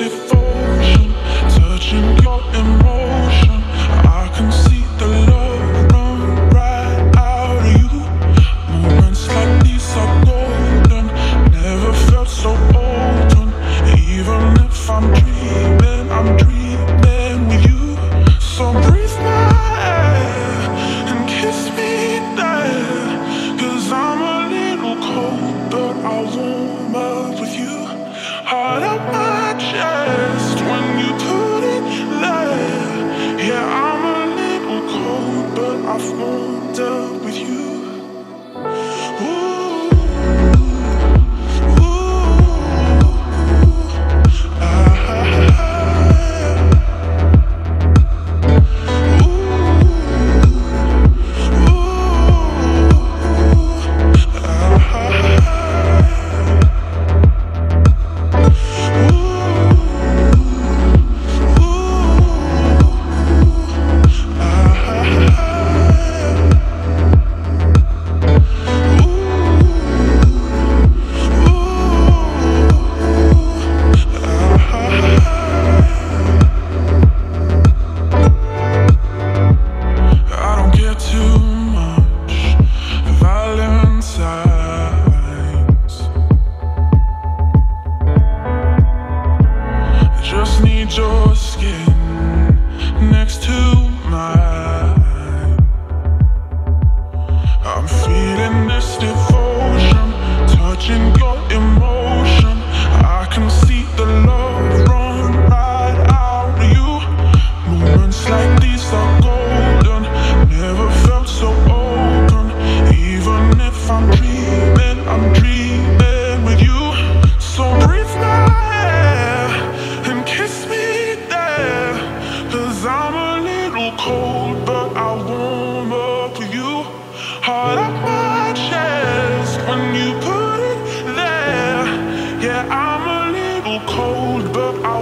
to fall. your skin next to mine. little cold, but I warm up for you. Heart up my chest when you put it there. Yeah, I'm a little cold, but I